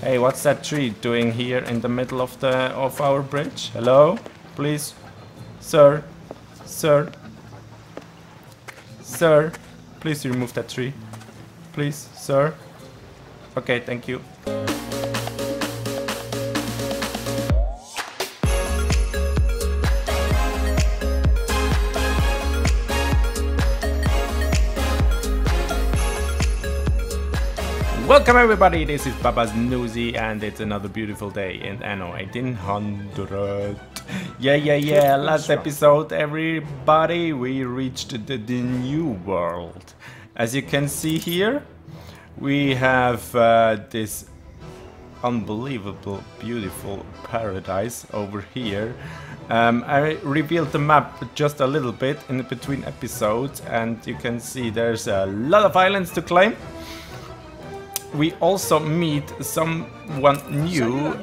Hey, what's that tree doing here in the middle of the of our bridge? Hello? Please? Sir? Sir? Sir? Please remove that tree. Please, sir? Okay, thank you. Welcome everybody, this is Papa Snusi and it's another beautiful day in Anno 1800. Yeah, yeah, yeah, last episode everybody, we reached the, the new world. As you can see here, we have uh, this unbelievable beautiful paradise over here. Um, I revealed the map just a little bit in between episodes and you can see there's a lot of islands to claim we also meet someone new.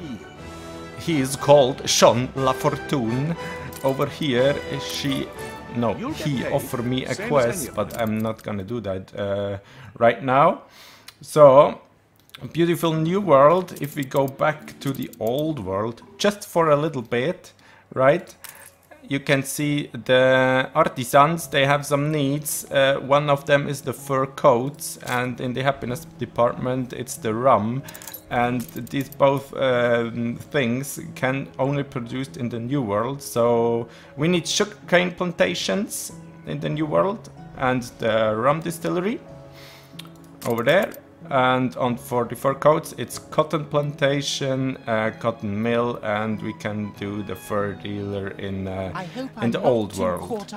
He is called Jean Lafortune. Over here, she... No, he offered me a quest, but I'm not gonna do that uh, right now. So, beautiful new world. If we go back to the old world, just for a little bit, right? You can see the artisans, they have some needs. Uh, one of them is the fur coats and in the happiness department it's the rum. And these both um, things can only produced in the new world. So we need sugarcane plantations in the new world and the rum distillery over there and on for the fur coats it's cotton plantation uh, cotton mill and we can do the fur dealer in uh, in the old world.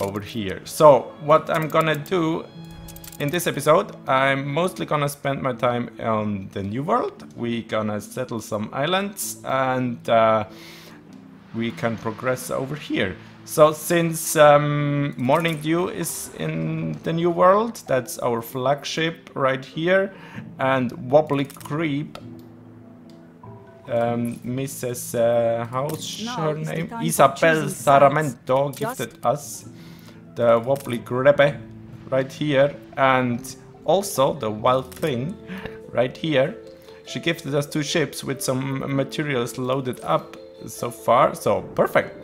over here. So what i'm gonna do in this episode i'm mostly gonna spend my time on the new world. We gonna settle some islands and uh, we can progress over here so since um, Morning Dew is in the new world, that's our flagship right here, and Wobbly Creep, um, Mrs. Uh, how's her name? Isabel Saramento gifted us the Wobbly Grebe right here, and also the Wild Thing right here. She gifted us two ships with some materials loaded up so far, so perfect.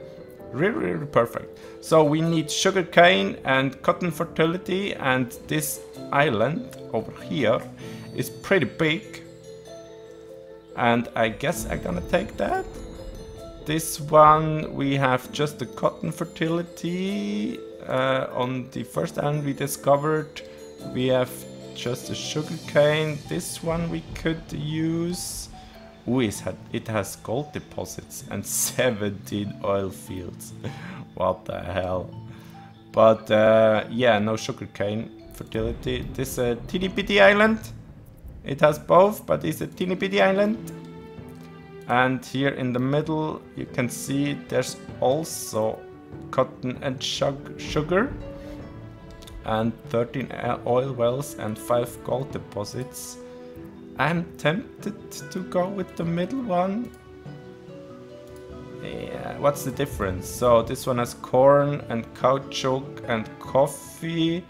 Really, really perfect. So we need sugarcane and cotton fertility and this island over here is pretty big. And I guess I'm gonna take that. This one we have just the cotton fertility. Uh, on the first island we discovered we have just the sugarcane. This one we could use. Ooh, it has gold deposits and 17 oil fields. what the hell? But uh, yeah, no sugarcane fertility. This is a teeny bitty island. It has both, but it's a teeny bitty island. And here in the middle, you can see there's also cotton and sugar. And 13 oil wells and 5 gold deposits. I'm tempted to go with the middle one. Yeah, what's the difference? So this one has corn and caoutchouc and coffee.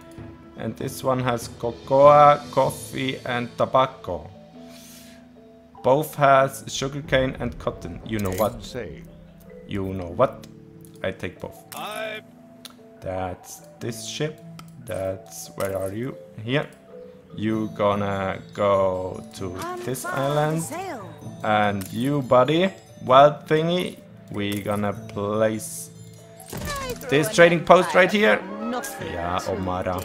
And this one has cocoa, coffee and tobacco. Both has sugarcane and cotton. You know what? You know what? I take both. I... That's this ship. That's... Where are you? Here you gonna go to this island? and you buddy wild thingy we gonna place this trading post right here. yeah O'Mara.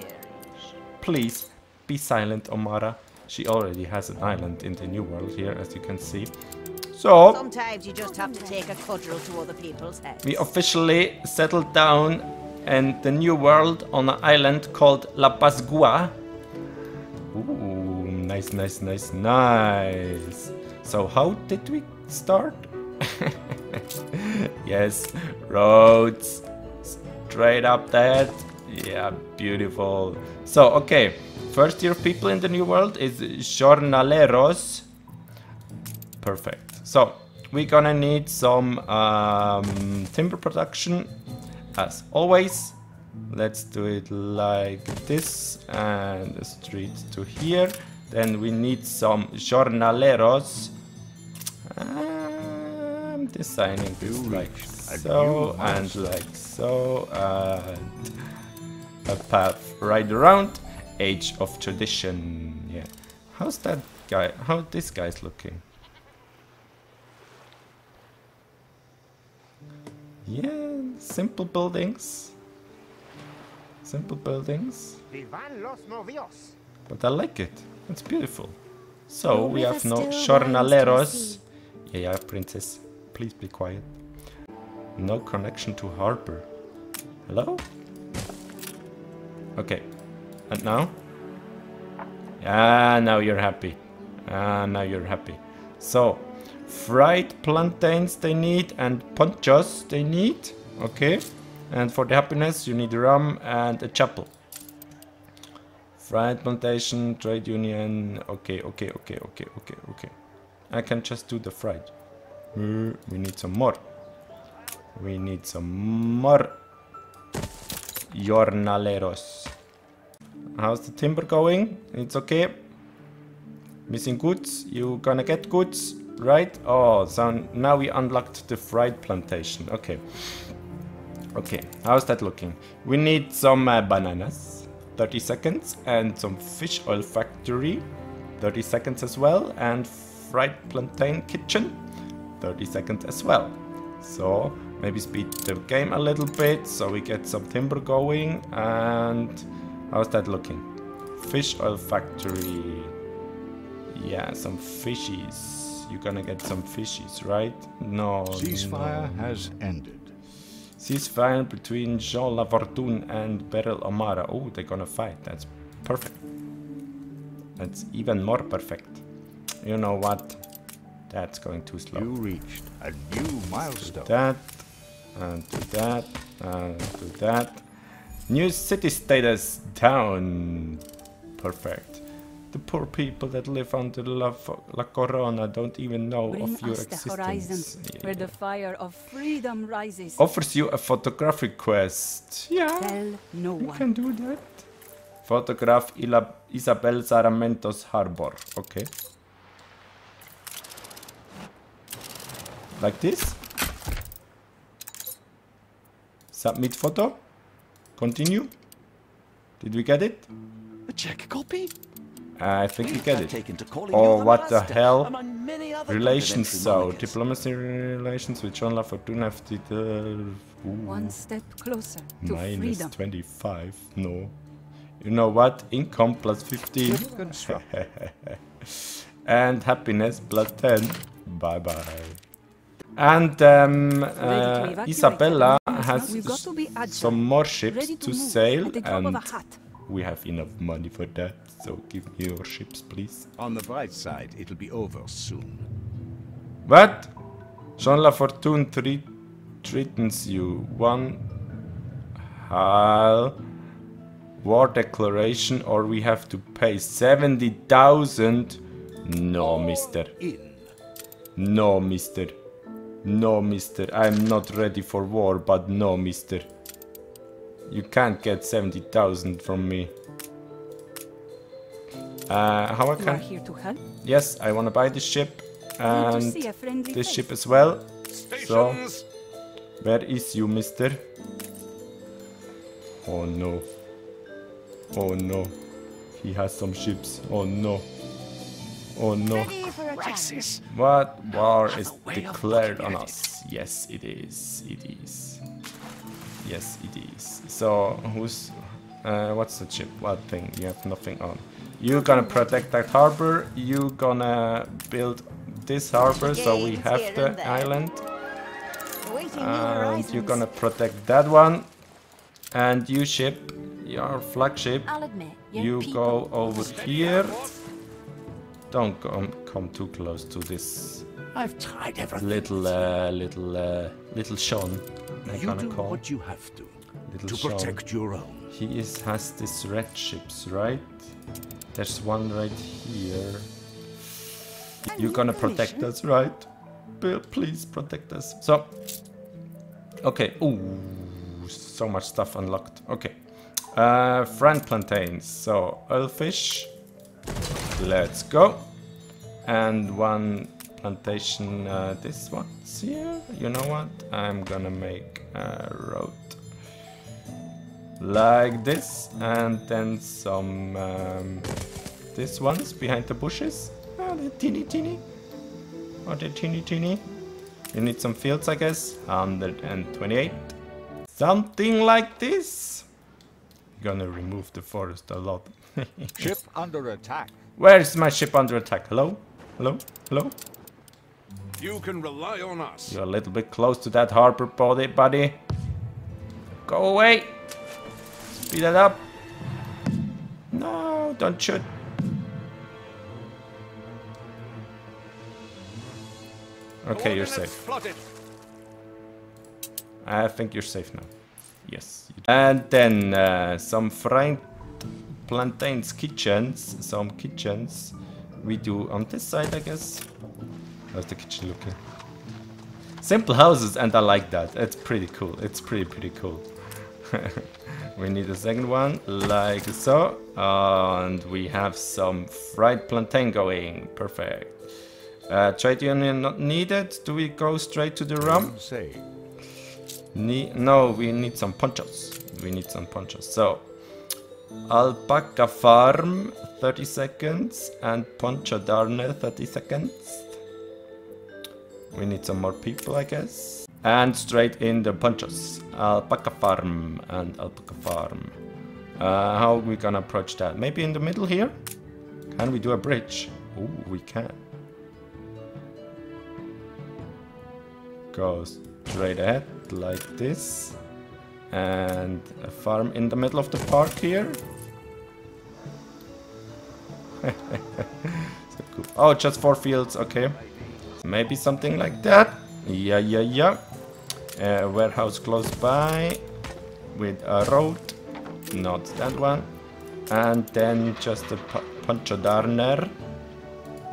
please be silent O'Mara. She already has an island in the new world here as you can see. So sometimes you just have to take a cudgel to other people's heads. we officially settled down in the new world on an island called La Pasgua Ooh, nice, nice, nice, nice. So how did we start? yes, roads, straight up that. Yeah, beautiful. So, okay, first year people in the new world is jornaleros. Perfect. So, we're gonna need some um, timber production as always Let's do it like this and the street to here. Then we need some jornaleros. I'm designing this like so and like so and a path right around. Age of tradition. Yeah. How's that guy? How this guy's looking? Yeah, simple buildings. Simple buildings. Vivan los novios. But I like it. It's beautiful. So The we have river no still winds to the jornaleros. Yeah, yeah, princess. Please be quiet. No connection to harbor. Hello? Okay. And now? Ah, now you're happy. Ah, now you're happy. So, fried plantains they need and ponchos they need. Okay. And for the happiness you need rum and a chapel. Fried plantation, trade union. Okay, okay, okay, okay, okay, okay. I can just do the fried. Mm, We need some more. We need some more jornaleros. How's the timber going? It's okay. Missing goods. You gonna get goods, right? Oh, so now we unlocked the fried plantation. Okay. Okay, how's that looking? We need some uh, bananas, 30 seconds, and some fish oil factory, 30 seconds as well, and fried plantain kitchen, 30 seconds as well. So maybe speed the game a little bit so we get some timber going. And how's that looking? Fish oil factory. Yeah, some fishies. You're gonna get some fishies, right? No. Ceasefire no. has ended. Ceasefire between Jean Lafortune and Beryl O'Mara. Oh, they're gonna fight. That's perfect. That's even more perfect. You know what? That's going too slow. You reached a new milestone. that, and do that, and do that. New city status down. Perfect. The poor people that live under La, Fo- La Corona don't even know Bring of your us the existence. horizon where the fire of freedom rises. Offers you a photographic quest. Yeah. Tell no You one. can do that. Photograph Ila Isabel Saramentos Harbor. Okay. Like this. Submit photo. Continue. Did we get it? A check copy? I think you get it. Taken to calling Oh, what the hell? among many other Relations so. Diplomacy relations with Jean Lafortune have the... Uh. One step closer to Minus freedom. 25. No. You know what? Income plus 15. and happiness plus 10. Bye bye. And um, uh. Isabella has got to be agile, some more ships to, to, move sail, at the drop of and a hat. We have enough money for that. So give me your ships, please. On the bright side, it'll be over soon. What? Jean La Fortune treat, threatens you. One hal war declaration, or we have to pay seventy thousand. No, Mister. In. No, Mister. No, Mister. I'm not ready for war, but no, Mister. You can't get seventy thousand from me. Uh, how I You can? here to help. Yes, I want to buy this ship and see a friendly this face. ship as well. So, where is you, mister? Oh no. Oh no. He has some ships. Oh no. Oh no. Ready for a challenge. Crisis. What war is a way of declared on us? Yes, it is. It is. Yes, it is. So, who's. Uh, what's the ship? What thing? You have nothing on. You're gonna protect that harbor. You're gonna build this harbor so we have the island. And you're gonna protect that one. And you ship, your flagship, I'll admit, your you go over here. Don't come, come too close to this I've tried everything. little, uh, little, uh, little Jean. I'm you do call what you have to little to Jean. protect your own. He is has these red chips, right? There's one right here. You're gonna protect us, right? Bill, please protect us. So, okay. Ooh, so much stuff unlocked. Okay. Uh, friend plantains. So, oilfish. Let's go. And one plantation, uh, this one's here. You know what? I'm gonna make a road like this, and then some um, this ones behind the bushes. Oh, they're teeny teeny. Oh, they're teeny teeny. You need some fields, I guess. 128. Something like this. Gonna remove the forest a lot. Ship under attack. Where is my ship under attack? Hello? Hello? Hello? You can rely on us. You're a little bit close to that harbor body, buddy. Go away. Speed it up. No, don't shoot. Okay, you're safe. Flooded. I think you're safe now. Yes. And then uh, some fried plantains kitchens. Some kitchens we do on this side, I guess. How's the kitchen looking? Simple houses, and I like that. It's pretty cool. It's pretty, pretty cool. we need a second one, like so. And we have some fried plantain going. Perfect. Uh, trade union not needed. Do we go straight to the rum? Say. Ne no, we need some ponchos. We need some ponchos. So, alpaca farm, 30 seconds, and poncho darner, 30 seconds. We need some more people, I guess. And straight in the ponchos. Alpaca farm and alpaca farm. Uh, how we gonna approach that? Maybe in the middle here? Can we do a bridge? Oh, we can. Go straight ahead like this. And a farm in the middle of the park here. so cool. Oh, just four fields, okay. Maybe something like that. Yeah, yeah, yeah. Warehouse close by with a road. Not that one. And then just a pu- Poncho Darner.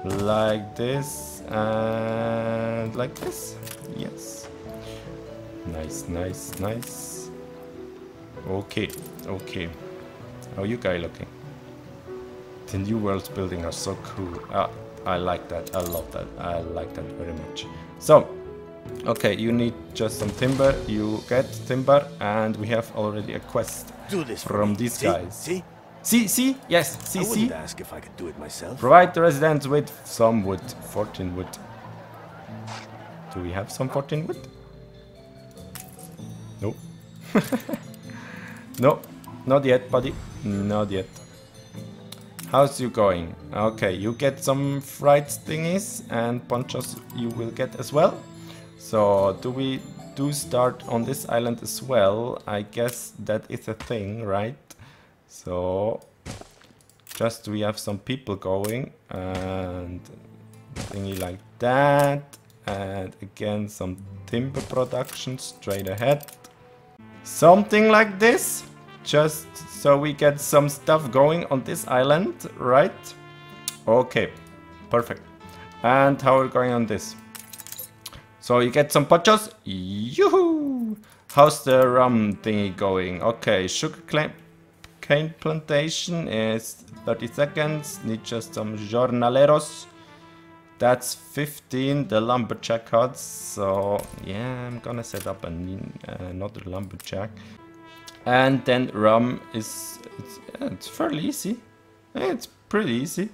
Like this. And like this. Yes. Nice, nice, nice. Okay, okay. How you guy looking? The new worlds building are so cool. Ah, I like that. I love that. I like that very much. So, okay, you need just some timber. You get timber, and we have already a quest Do this from these See? guys. See? See, see, yes, see, I see. wouldn't ask if I could do it myself. Provide the residents with some wood. 14 wood. Do we have some 14 wood? No. no, not yet, buddy. Not yet. How's you going? Okay, you get some fried thingies and ponchos you will get as well. So, do we do start on this island as well? I guess that is a thing, right? So, just we have some people going and thingy like that and again some timber production straight ahead something like this just so we get some stuff going on this island right okay perfect and how are we going on this so you get some pochos Yoo-hoo! how's the rum thingy going okay sugar cane plantation is 30 seconds. Need just some jornaleros. That's 15, the lumberjack huts. So yeah, I'm gonna set up an, another lumberjack. And then rum is it's, it's fairly easy. It's pretty easy.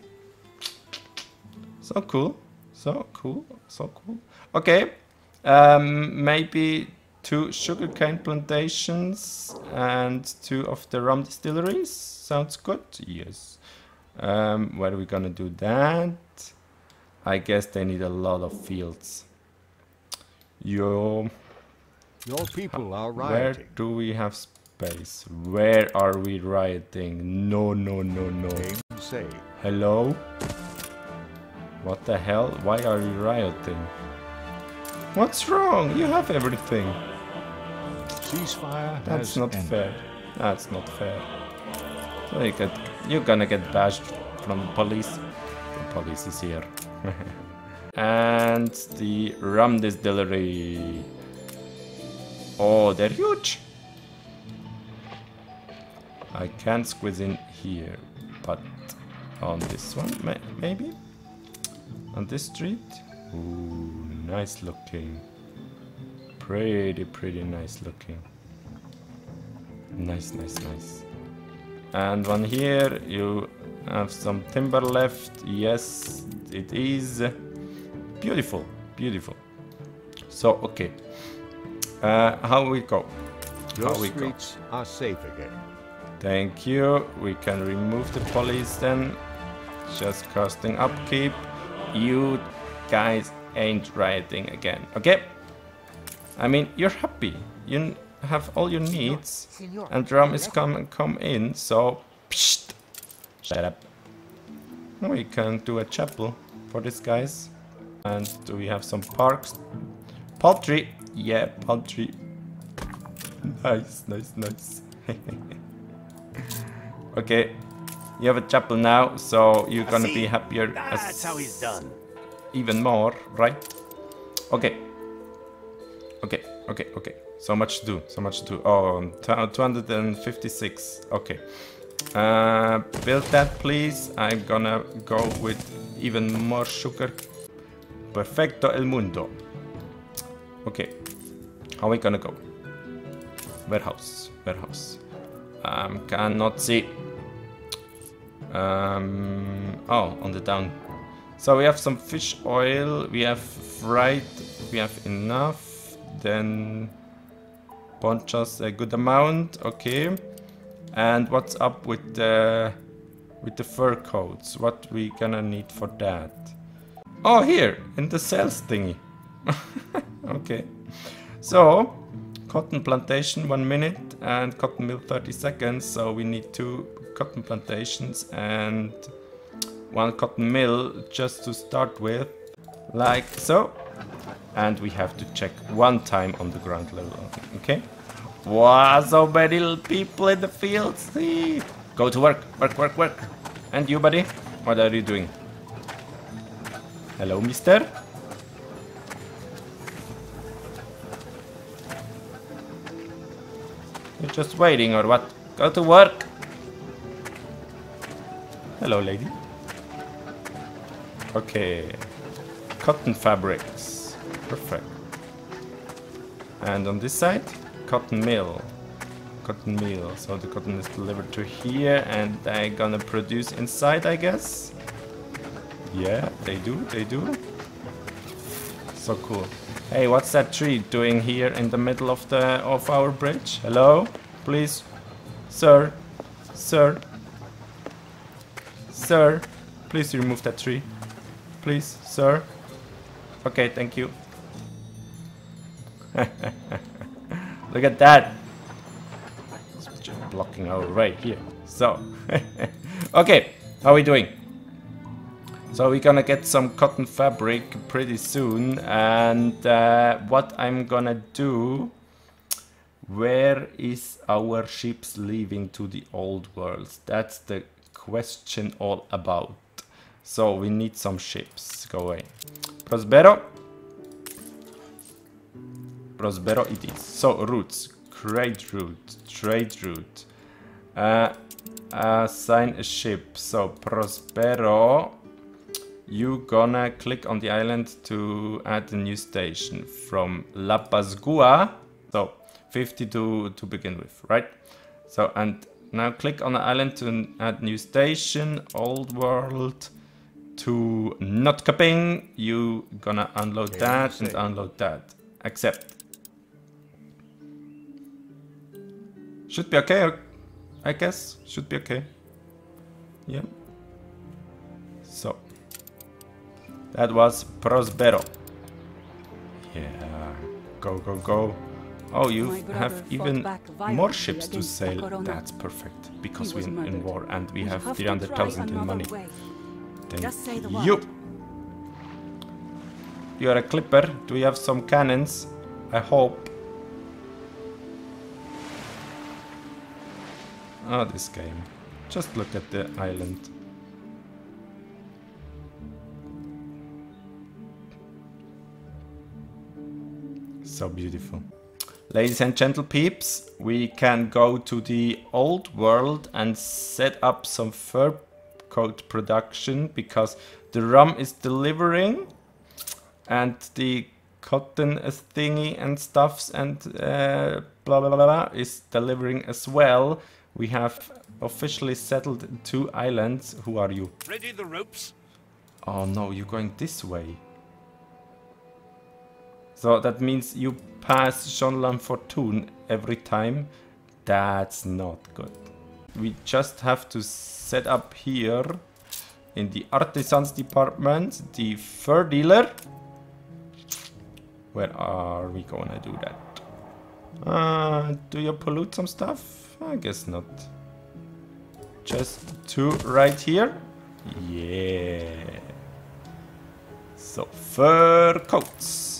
So cool, so cool, so cool. Okay, um, maybe two sugarcane plantations and two of the rum distilleries. Sounds good. Yes. Um, where are we gonna do that? I guess they need a lot of fields. Yo, Your people are where do we have space? Where are we rioting? No, no, no, no. Say. Hello? What the hell? Why are you rioting? What's wrong? You have everything. Ceasefire That's not ended. fair. That's not fair. So you get, you're gonna get bashed from the police. The police is here. and the rum distillery. Oh, they're huge. I can squeeze in here, but on this one, may maybe? On this street? Ooh, nice looking. Pretty, pretty nice looking. Nice, nice, nice. And one here, you have some timber left. Yes, it is. Beautiful, beautiful. So, okay. Uh, how we go? Your How we go? streets are safe again. Thank you. We can remove the police then. Just costing upkeep. You guys ain't rioting again, okay? I mean, you're happy. You have all your needs, and drum is come come in. So, psst, shut up. We can do a chapel for these guys. And do we have some parks? Poultry, yeah, poultry. Nice, nice, nice. okay, you have a chapel now, so you're gonna be happier. That's how he's done. Even more, right? Okay. Okay, okay, okay. So much to do, so much to do. Oh, um, 256. Okay. Uh, build that, please. I'm gonna go with even more sugar. Perfecto el mundo. Okay. How are we gonna go? Warehouse, warehouse. Um, cannot see. Um, oh, on the down. So we have some fish oil. We have fried. We have enough. Then ponchos a good amount. Okay. And what's up with the with the fur coats? What we gonna need for that? Oh, here in the sales thingy. okay. So cotton plantation one minute and cotton mill 30 seconds. So we need two cotton plantations and one cotton mill just to start with, like so. And we have to check one time on the ground level. Okay. Wow, so many people in the fields. See? Go to work, work, work, work. And you, buddy? What are you doing? Hello, mister? You're just waiting or what? Go to work. Hello, lady. Okay. Cotton fabrics. Perfect. And on this side, cotton mill. Cotton mill. So the cotton is delivered to here and they're gonna produce inside, I guess. Yeah, they do, they do. So cool. Hey, what's that tree doing here in the middle of the of our bridge? Hello? Please. Sir. Sir. Sir. Please remove that tree. Please, sir. Okay, thank you. Look at that. It's just blocking our way here. So, okay, how are we doing? So we're gonna get some cotton fabric pretty soon, and uh, what I'm gonna do. Where is our ships leaving to the old worlds? That's the question all about. So we need some ships. Go away. Prospero. Prospero it is. So routes. Trade route. Trade route. Uh, assign a ship. So Prospero. You gonna click on the island to add a new station from La Pasgua. So 50 to, to begin with, right? So and now click on the island to add new station, old world to not capping. You gonna unload that and unload that. Accept. Should be okay, I guess. Should be okay. Yeah. So that was Prospero. Yeah. Go, go, go. Oh, you have even more ships to sail. That's perfect. Because we're in, in war and we, We have have 300,000 in money. another way. Thank Just say the you. word. You are a clipper. Do we have some cannons? I hope. Oh, this game. Just look at the island. So beautiful. Ladies and gentle peeps, we can go to the old world and set up some fur coat production because the rum is delivering and the cotton thingy and stuffs and uh, blah, blah blah blah is delivering as well. We have officially settled two islands. Who are you? Ready the ropes? Oh no, you're going this way. So that means you pass Jean Fortune every time. That's not good. We just have to set up here in the artisans department the fur dealer. Where are we gonna do that? Uh, do you pollute some stuff? I guess not. Just two right here. Yeah. So fur coats.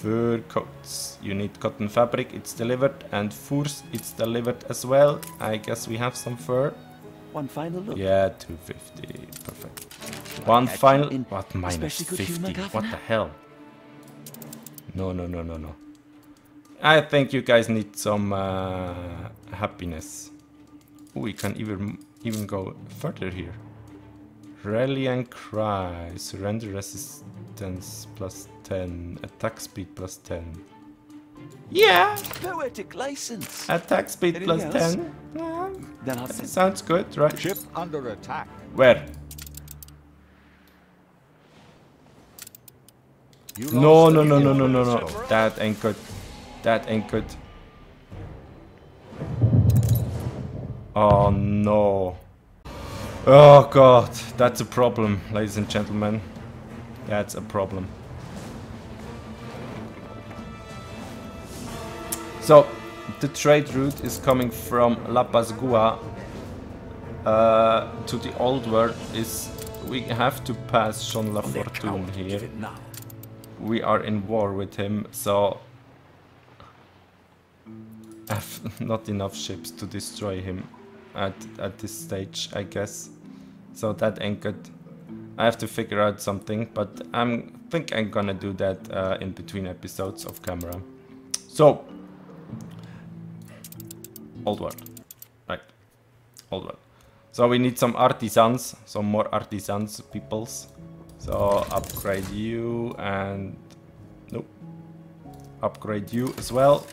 Fur coats. You need cotton fabric, it's delivered, and furs, it's delivered as well. I guess we have some fur. One final look. Yeah, 250. Perfect. One final. in What minus especially good humor, 50? What the hell? No, no, no, no, no. I think you guys need some uh, happiness. Oh, we can even even go further here. Rally and cry. Surrender resistance plus 10. Attack speed plus 10. Yeah! Poetic license. Attack speed plus else? 10. Yeah, then I'll sounds good, right? Ship under attack. Where? You No, no, no, no, no, no, no. That ain't good. That ain't good. Oh no. Oh god, that's a problem, ladies and gentlemen. That's a problem. So, the trade route is coming from La Pasgua uh, to the old world is we have to pass Jean La Fortune here now. we are in war with him, so I have not enough ships to destroy him at at this stage, I guess. So that ain't good. I have to figure out something, but I'm think I'm gonna do that uh, in between episodes of camera. So, old world, right? Old world. So we need some artisans, some more artisans, peoples. So upgrade you and nope. Upgrade you as well.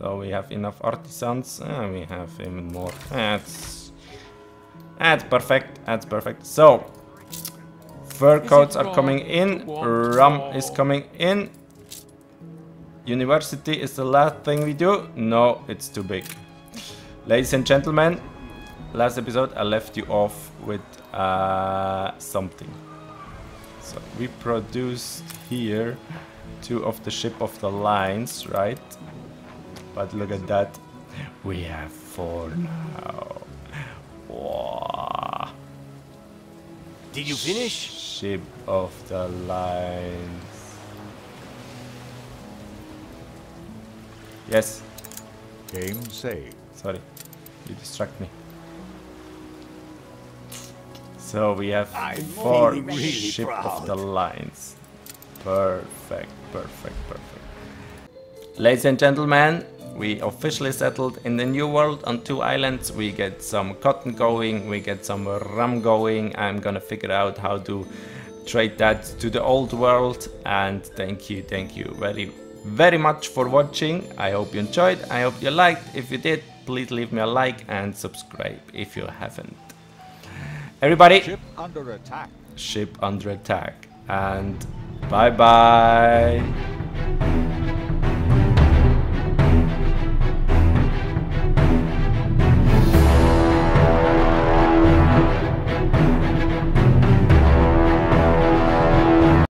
So we have enough artisans and we have even more. That's that's perfect. That's perfect. So fur coats are coming in. Rum is coming in. University is the last thing we do. No, it's too big. Ladies and gentlemen, last episode I left you off with uh, something. So we produced here two of the ship of the lines, right? But look at that. We have four now. Wow. Did you finish? Ship of the lines. Yes, Game saved. sorry. You distract me. So we have four really ship of the lines. Perfect, perfect, perfect. Ladies and gentlemen, we officially settled in the new world on two islands. We get some cotton going, we get some rum going. I'm gonna figure out how to trade that to the old world. And thank you, thank you very, very much for watching. I hope you enjoyed. I hope you liked. If you did, please leave me a like and subscribe if you haven't. Everybody, Ship under attack. ship under attack. And bye bye.